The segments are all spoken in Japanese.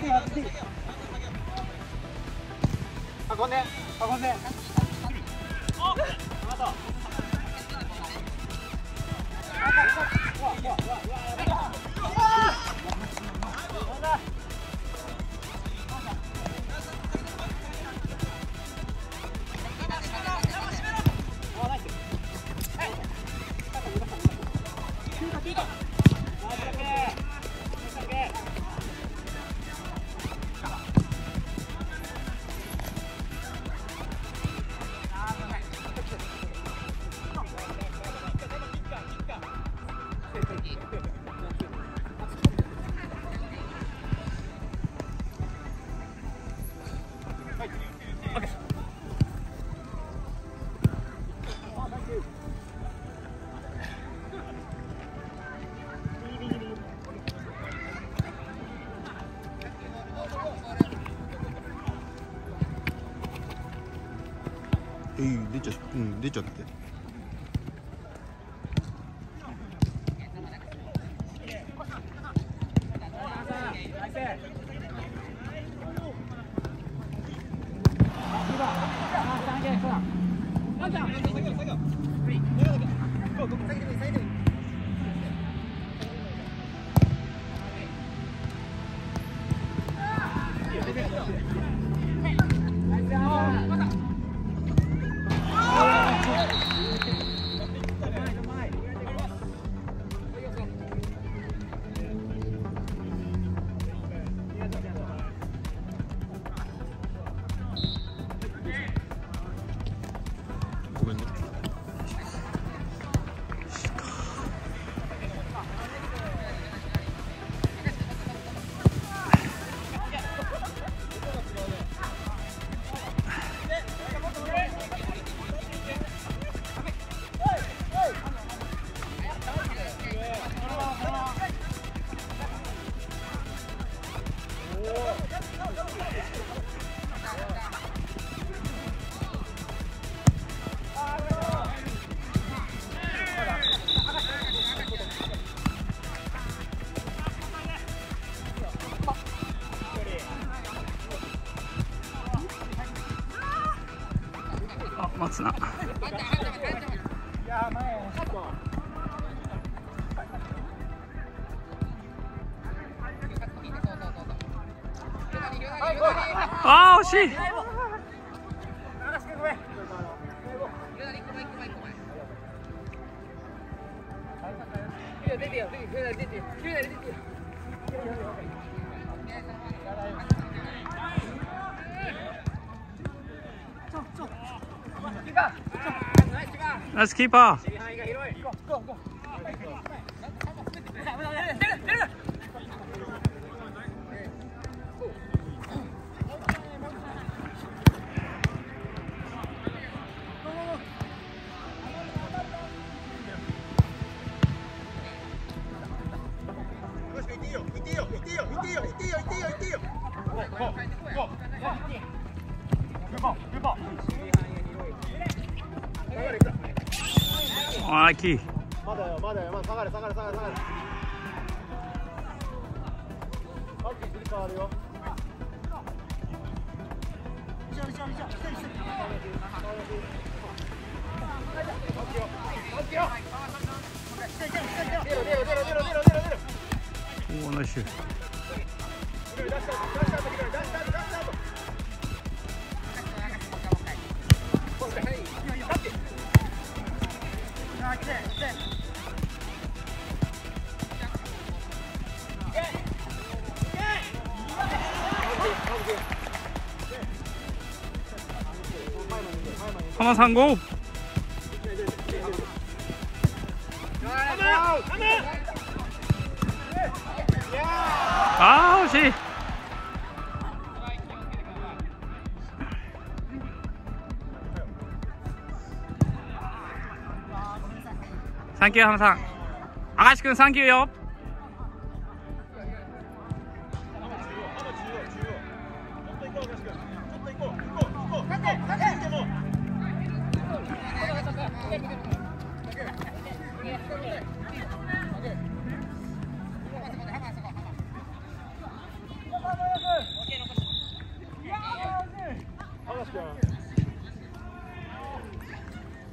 次は次運んで運ん。でえー、出ちゃうん出ちゃって。ごあ松菜あー惜しい。出てよ出てよ出てよ出てよ出てよナイスキーパー。行っていいよ行っていいよ行っていいよ行っていいよ行っていいよ行っていいよ。あーキーまだよまだよ。まだ下がれ下がれ下がれ下がれ。さっき切り替わるよおーナイス浜さんゴーあーサンキューハムさん。明石君サンキューよ。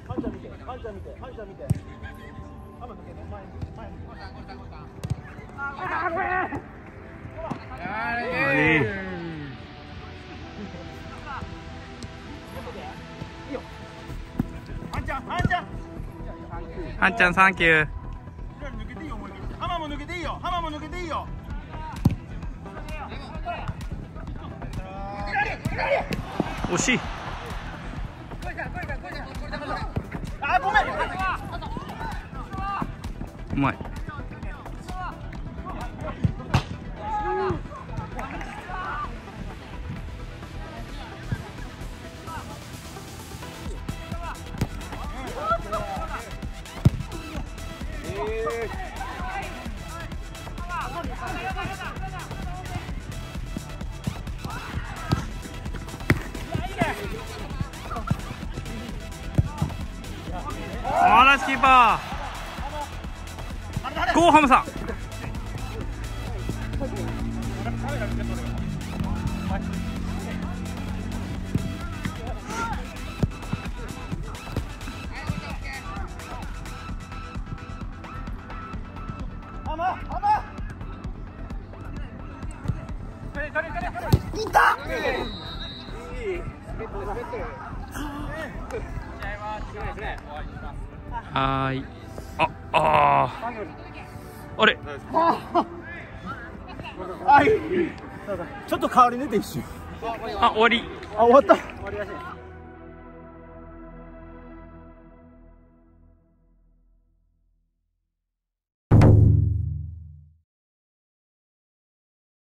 反見て反射見て反射見てハンちゃんちゃんサンキュー浜も抜けていいよ浜も抜けていいよ惜しい。うまい。あーナイスキーパー。ゴーハムさん。浜浜はーい。ああーあれ。はい。ちょっと変わりねて一瞬。あ終わり。あ終わった